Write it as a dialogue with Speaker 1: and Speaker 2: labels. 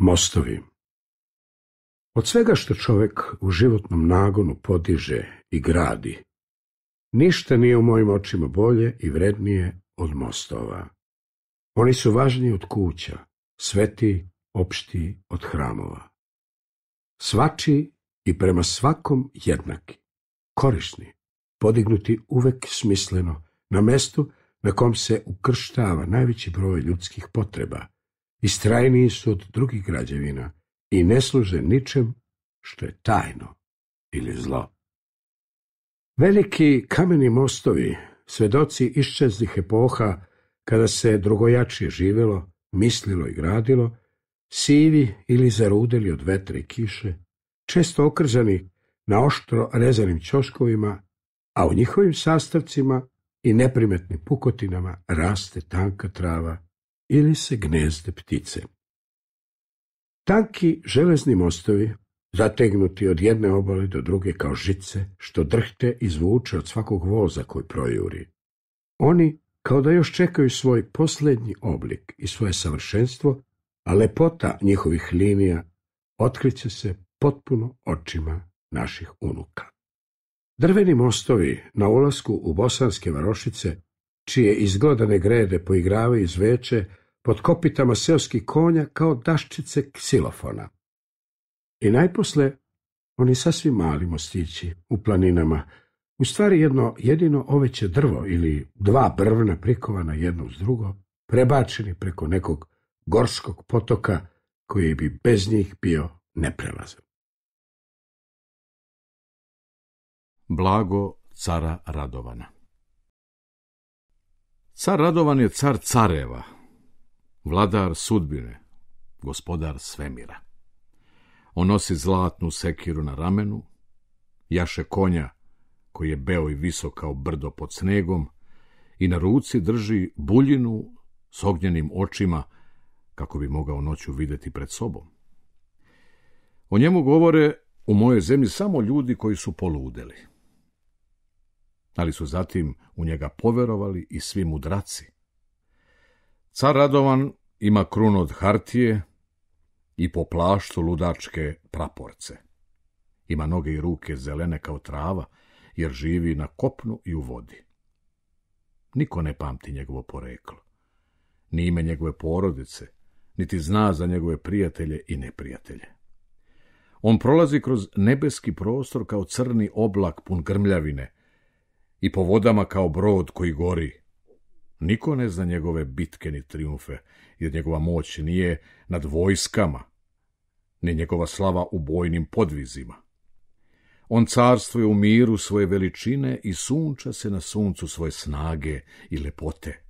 Speaker 1: Mostovi Od svega što čovjek u životnom nagonu podiže i gradi, ništa nije u mojim očima bolje i vrednije od mostova. Oni su važniji od kuća, sveti, opšti od hramova. Svači i prema svakom jednaki, korišni, podignuti uvek smisleno, na mestu na kom se ukrštava najveći broj ljudskih potreba, istrajniji su od drugih građevina i ne služe ničem što je tajno ili zlo. Veliki kameni mostovi, svedoci iščezlih epoha, kada se drugojačije živelo, mislilo i gradilo, sivi ili zarudeli od vetra i kiše, često okrzani na oštro rezanim ćoškovima, a u njihovim sastavcima i neprimetnim pukotinama raste tanka trava ili se gnezde ptice. Tanki železni mostovi, zategnuti od jedne obale do druge kao žice, što drhte i zvuče od svakog voza koji projuri. Oni, kao da još čekaju svoj posljednji oblik i svoje savršenstvo, a lepota njihovih linija otkriće se potpuno očima naših unuka. Drveni mostovi na ulasku u bosanske varošice, čije izglodane grede poigravaju zveče pod kopitama seoskih konja kao daščice ksilofona. I najposle oni sasvim mali mostići u planinama, u stvari jedno jedino oveće drvo ili dva brvna prikovana jedno uz drugo, prebačeni preko nekog gorskog potoka koji bi bez njih bio neprelazan.
Speaker 2: Blago cara Radovana Car Radovan je car careva, vladar sudbine, gospodar svemira. On nosi zlatnu sekiru na ramenu, jaše konja koji je beo i visok kao brdo pod snegom i na ruci drži buljinu s ognjenim očima kako bi mogao noću vidjeti pred sobom. O njemu govore u mojoj zemlji samo ljudi koji su poludeli. Ali su zatim u njega poverovali i svi mudraci. Car Radovan ima krun od hartije i po plaštu ludačke praporce. Ima noge i ruke zelene kao trava, jer živi na kopnu i u vodi. Niko ne pamti njegovo poreklo, ni ime njegove porodice, niti zna za njegove prijatelje i neprijatelje. On prolazi kroz nebeski prostor kao crni oblak pun grmljavine i po vodama kao brod koji gori. Niko ne zna njegove bitke ni triumfe, jer njegova moć nije nad vojskama, ni njegova slava u bojnim podvizima. On carstuje u miru svoje veličine i sunča se na suncu svoje snage i lepote.